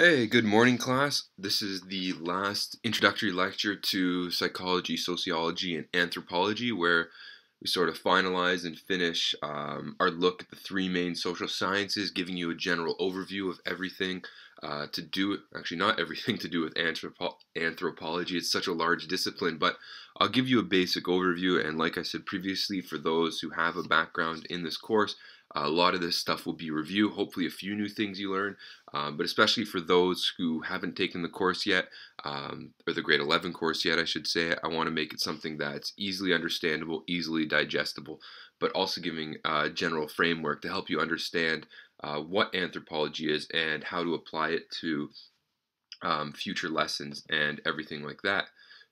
Hey, good morning, class. This is the last introductory lecture to psychology, sociology, and anthropology, where we sort of finalize and finish um, our look at the three main social sciences, giving you a general overview of everything uh, to do, actually, not everything to do with anthropo anthropology. It's such a large discipline, but I'll give you a basic overview. And like I said previously, for those who have a background in this course, a lot of this stuff will be review, hopefully a few new things you learn, um, but especially for those who haven't taken the course yet, um, or the grade 11 course yet, I should say, I want to make it something that's easily understandable, easily digestible, but also giving a general framework to help you understand uh, what anthropology is and how to apply it to um, future lessons and everything like that.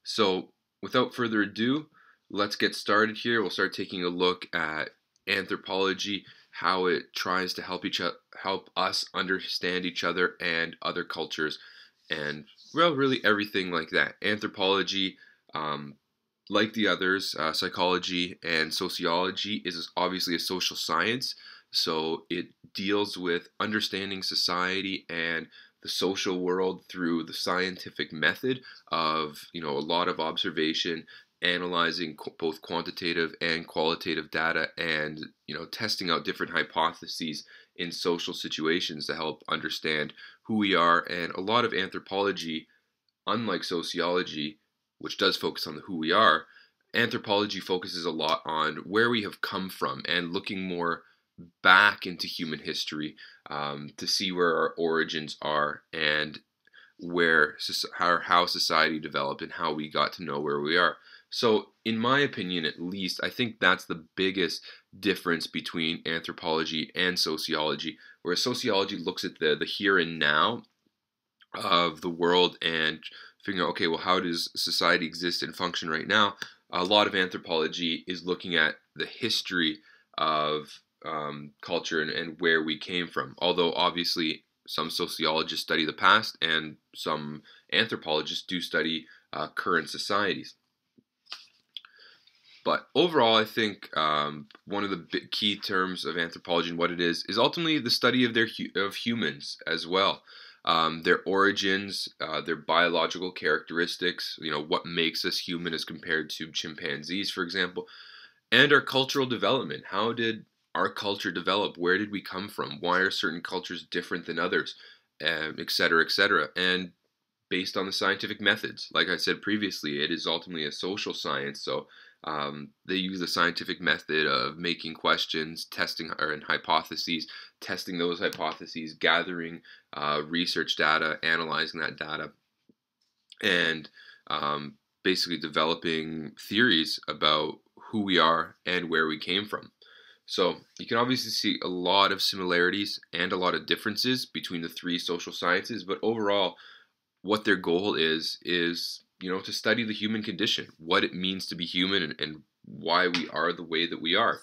So without further ado, let's get started here. We'll start taking a look at anthropology how it tries to help each other, help us understand each other and other cultures, and well, really everything like that. Anthropology, um, like the others, uh, psychology and sociology is obviously a social science, so it deals with understanding society and the social world through the scientific method of you know a lot of observation analyzing both quantitative and qualitative data and you know testing out different hypotheses in social situations to help understand who we are. And a lot of anthropology unlike sociology which does focus on the who we are anthropology focuses a lot on where we have come from and looking more back into human history um, to see where our origins are and where how, how society developed and how we got to know where we are so, in my opinion, at least, I think that's the biggest difference between anthropology and sociology, where sociology looks at the, the here and now of the world and figuring out, okay, well, how does society exist and function right now? A lot of anthropology is looking at the history of um, culture and, and where we came from. Although, obviously, some sociologists study the past and some anthropologists do study uh, current societies. But overall, I think um, one of the key terms of anthropology and what it is is ultimately the study of their of humans as well, um, their origins, uh, their biological characteristics. You know what makes us human as compared to chimpanzees, for example, and our cultural development. How did our culture develop? Where did we come from? Why are certain cultures different than others, um, et cetera, et cetera, and based on the scientific methods. Like I said previously, it is ultimately a social science, so um, they use the scientific method of making questions, testing or in hypotheses, testing those hypotheses, gathering uh, research data, analyzing that data, and um, basically developing theories about who we are and where we came from. So you can obviously see a lot of similarities and a lot of differences between the three social sciences, but overall, what their goal is is you know, to study the human condition, what it means to be human, and, and why we are the way that we are.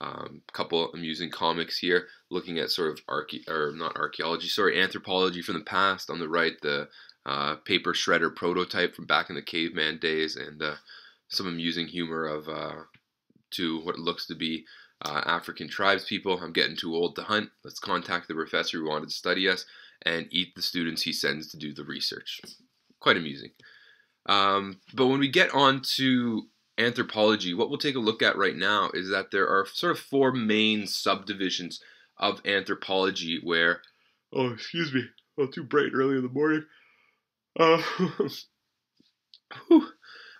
A um, couple amusing comics here, looking at sort of arche- or not archaeology, sorry, anthropology from the past. On the right, the uh, paper shredder prototype from back in the caveman days, and uh, some amusing humor of uh, to what looks to be uh, African tribes people. I'm getting too old to hunt. Let's contact the professor who wanted to study us and eat the students he sends to do the research quite amusing. Um, but when we get on to anthropology, what we'll take a look at right now is that there are sort of four main subdivisions of anthropology where, oh, excuse me, well, too bright early in the morning. Uh,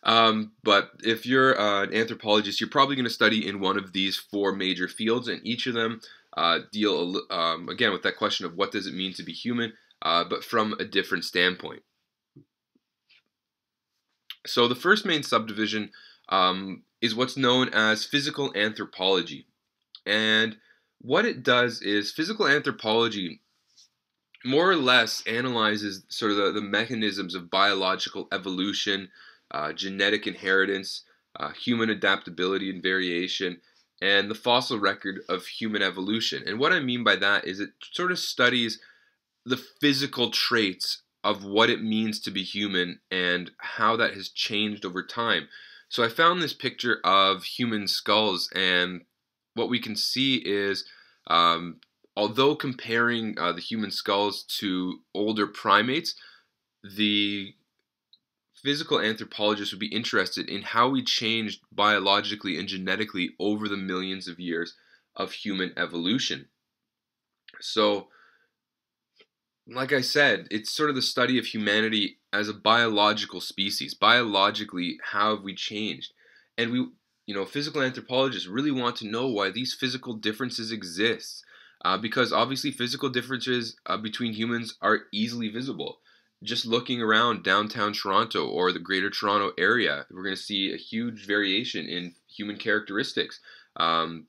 um, but if you're uh, an anthropologist, you're probably going to study in one of these four major fields, and each of them uh, deal um, again with that question of what does it mean to be human, uh, but from a different standpoint. So the first main subdivision um, is what's known as physical anthropology. And what it does is physical anthropology more or less analyzes sort of the, the mechanisms of biological evolution, uh, genetic inheritance, uh, human adaptability and variation, and the fossil record of human evolution. And what I mean by that is it sort of studies the physical traits of what it means to be human and how that has changed over time. So I found this picture of human skulls, and what we can see is um, although comparing uh, the human skulls to older primates, the physical anthropologists would be interested in how we changed biologically and genetically over the millions of years of human evolution. So, like I said, it's sort of the study of humanity as a biological species. Biologically, how have we changed? And we, you know, physical anthropologists really want to know why these physical differences exist. Uh, because obviously, physical differences uh, between humans are easily visible. Just looking around downtown Toronto or the greater Toronto area, we're going to see a huge variation in human characteristics. Um,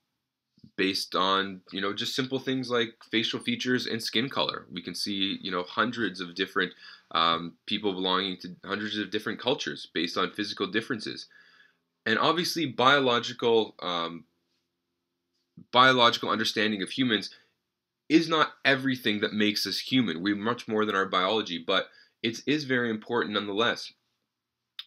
based on you know just simple things like facial features and skin color. We can see you know hundreds of different um, people belonging to hundreds of different cultures based on physical differences, and obviously biological um, biological understanding of humans is not everything that makes us human. We're much more than our biology, but it is very important nonetheless.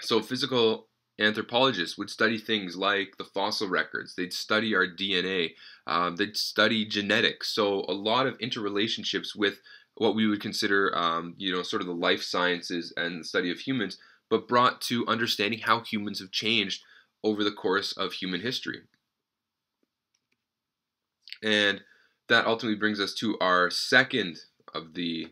So physical anthropologists would study things like the fossil records. They'd study our DNA. Um, they'd study genetics. So a lot of interrelationships with what we would consider, um, you know, sort of the life sciences and the study of humans, but brought to understanding how humans have changed over the course of human history. And that ultimately brings us to our second of the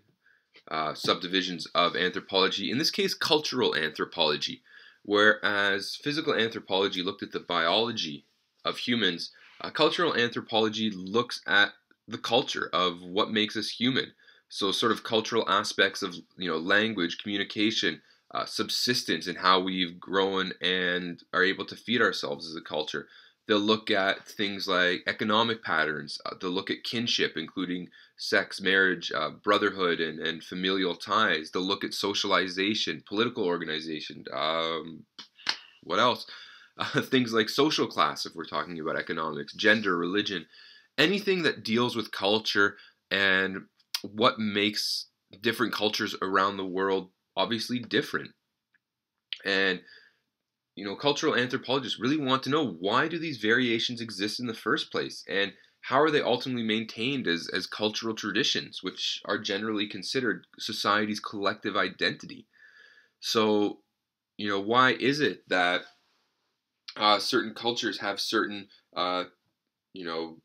uh, subdivisions of anthropology, in this case, cultural anthropology. Whereas physical anthropology looked at the biology of humans, uh, cultural anthropology looks at the culture of what makes us human. So, sort of cultural aspects of you know language, communication, uh, subsistence, and how we've grown and are able to feed ourselves as a culture. They'll look at things like economic patterns. Uh, they'll look at kinship, including sex, marriage, uh, brotherhood, and, and familial ties. They'll look at socialization, political organization. Um, what else? Uh, things like social class, if we're talking about economics, gender, religion, anything that deals with culture and what makes different cultures around the world obviously different. And you know, cultural anthropologists really want to know why do these variations exist in the first place and how are they ultimately maintained as, as cultural traditions, which are generally considered society's collective identity? So, you know, why is it that uh, certain cultures have certain, uh, you know,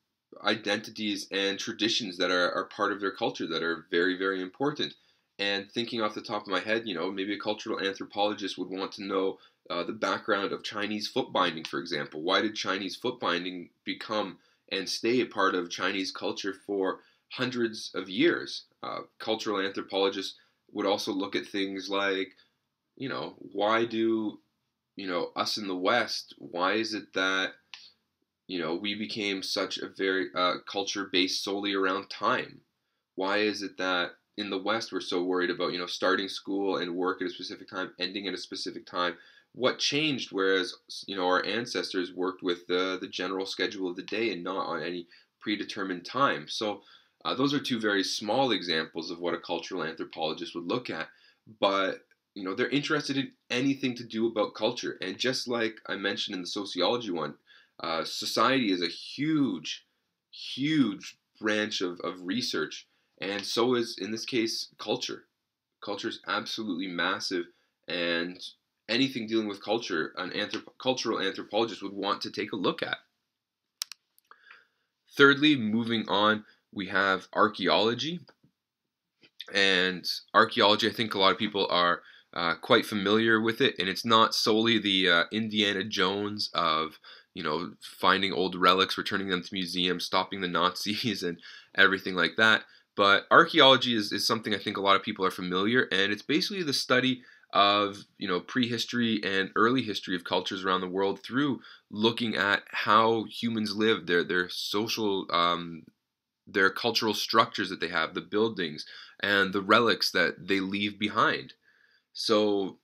identities and traditions that are, are part of their culture that are very, very important? And thinking off the top of my head, you know, maybe a cultural anthropologist would want to know uh, the background of Chinese foot binding, for example. Why did Chinese foot binding become and stay a part of Chinese culture for hundreds of years. Uh, cultural anthropologists would also look at things like, you know, why do, you know, us in the West, why is it that, you know, we became such a very uh, culture based solely around time? Why is it that in the West we're so worried about, you know, starting school and work at a specific time, ending at a specific time? what changed whereas you know our ancestors worked with the the general schedule of the day and not on any predetermined time so uh, those are two very small examples of what a cultural anthropologist would look at but you know they're interested in anything to do about culture and just like i mentioned in the sociology one uh, society is a huge huge branch of, of research and so is in this case culture culture is absolutely massive and anything dealing with culture, an anthrop- cultural anthropologist would want to take a look at. Thirdly, moving on, we have archaeology. And archaeology, I think a lot of people are uh, quite familiar with it, and it's not solely the uh, Indiana Jones of you know finding old relics, returning them to museums, stopping the Nazis, and everything like that. But archaeology is, is something I think a lot of people are familiar, and it's basically the study of you know prehistory and early history of cultures around the world through looking at how humans live, their their social, um, their cultural structures that they have, the buildings and the relics that they leave behind. So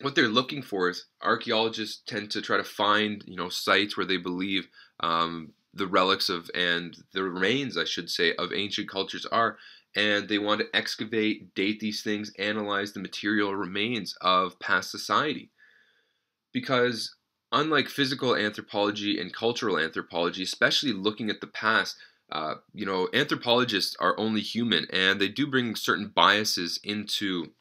what they're looking for is archaeologists tend to try to find you know sites where they believe um, the relics of and the remains, I should say, of ancient cultures are and they want to excavate, date these things, analyze the material remains of past society. Because unlike physical anthropology and cultural anthropology, especially looking at the past, uh, you know, anthropologists are only human, and they do bring certain biases into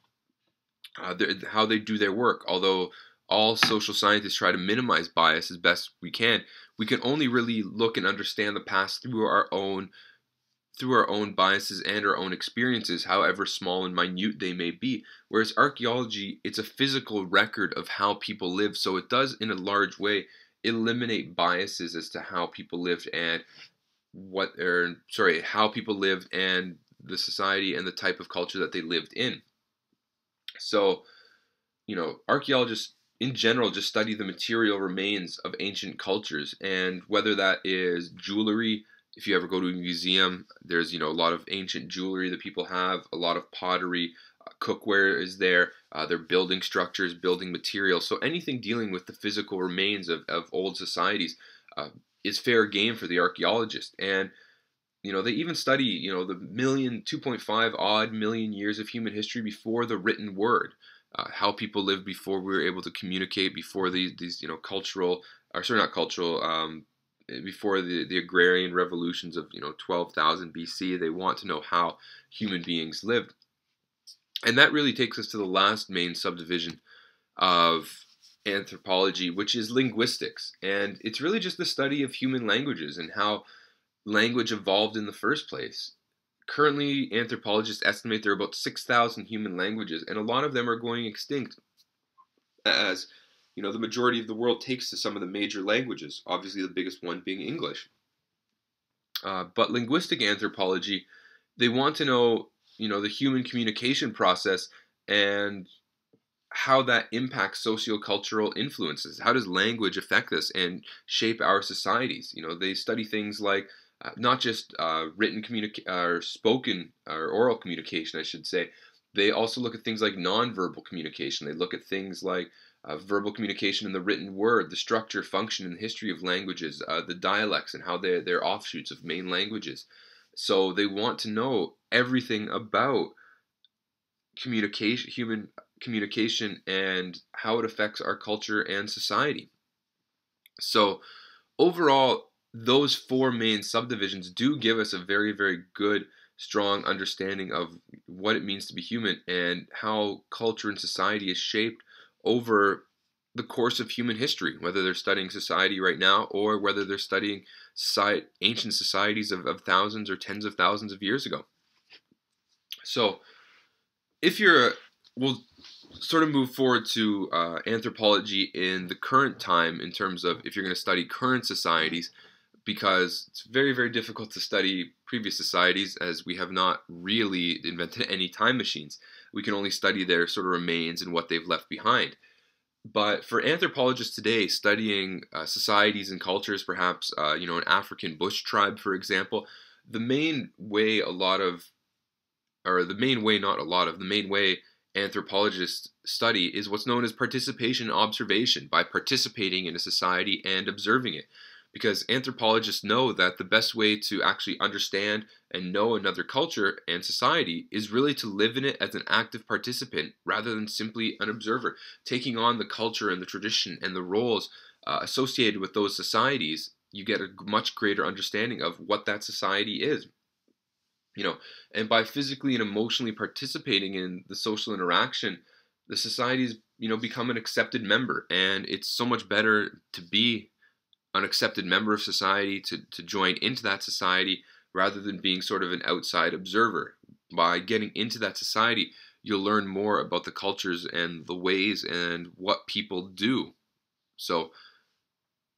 uh, their, how they do their work. Although all social scientists try to minimize bias as best we can, we can only really look and understand the past through our own through our own biases and our own experiences, however small and minute they may be. Whereas archaeology, it's a physical record of how people live, so it does, in a large way, eliminate biases as to how people lived and what or sorry how people lived and the society and the type of culture that they lived in so you know archaeologists in general just study the material remains of ancient cultures and whether that is jewelry if you ever go to a museum there's you know a lot of ancient jewelry that people have a lot of pottery uh, cookware is there uh, building structures building materials so anything dealing with the physical remains of, of old societies uh, is fair game for the archaeologist. And you know, they even study, you know, the million, 2.5 odd million years of human history before the written word, uh, how people lived before we were able to communicate, before these, these you know, cultural, or sorry, not cultural, um, before the, the agrarian revolutions of, you know, 12,000 BC. They want to know how human beings lived. And that really takes us to the last main subdivision of anthropology, which is linguistics. And it's really just the study of human languages and how language evolved in the first place. Currently, anthropologists estimate there are about 6,000 human languages, and a lot of them are going extinct as you know the majority of the world takes to some of the major languages obviously the biggest one being english uh, but linguistic anthropology they want to know you know the human communication process and how that impacts sociocultural influences. How does language affect this and shape our societies? You know, they study things like uh, not just uh, written communication or spoken or oral communication, I should say. They also look at things like nonverbal communication. They look at things like uh, verbal communication in the written word, the structure, function, and history of languages, uh, the dialects, and how they're, they're offshoots of main languages. So they want to know everything about communication, human communication and how it affects our culture and society. So, overall, those four main subdivisions do give us a very, very good, strong understanding of what it means to be human and how culture and society is shaped over the course of human history, whether they're studying society right now or whether they're studying society, ancient societies of, of thousands or tens of thousands of years ago. So, if you're, we'll sort of move forward to uh, anthropology in the current time in terms of if you're going to study current societies, because it's very, very difficult to study previous societies as we have not really invented any time machines. We can only study their sort of remains and what they've left behind. But for anthropologists today, studying uh, societies and cultures, perhaps uh, you know an African bush tribe, for example, the main way a lot of, or the main way, not a lot of, the main way anthropologists study is what's known as participation observation by participating in a society and observing it. Because anthropologists know that the best way to actually understand and know another culture and society is really to live in it as an active participant rather than simply an observer, taking on the culture and the tradition and the roles uh, associated with those societies. You get a much greater understanding of what that society is you know and by physically and emotionally participating in the social interaction the society society's you know become an accepted member and it's so much better to be an accepted member of society to, to join into that society rather than being sort of an outside observer by getting into that society you'll learn more about the cultures and the ways and what people do so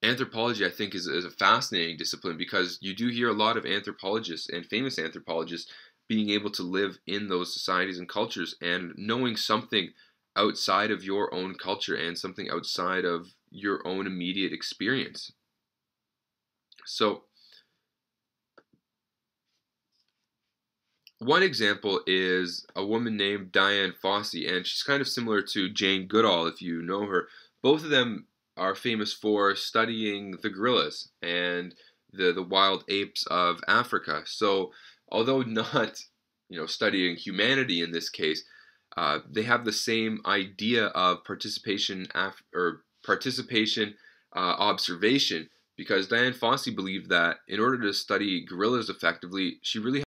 anthropology, I think, is, is a fascinating discipline because you do hear a lot of anthropologists and famous anthropologists being able to live in those societies and cultures and knowing something outside of your own culture and something outside of your own immediate experience. So, one example is a woman named Dian Fossey, and she's kind of similar to Jane Goodall if you know her. Both of them are famous for studying the gorillas and the the wild apes of Africa. So, although not you know studying humanity in this case, uh, they have the same idea of participation af- or participation uh, observation because Dian Fossey believed that in order to study gorillas effectively, she really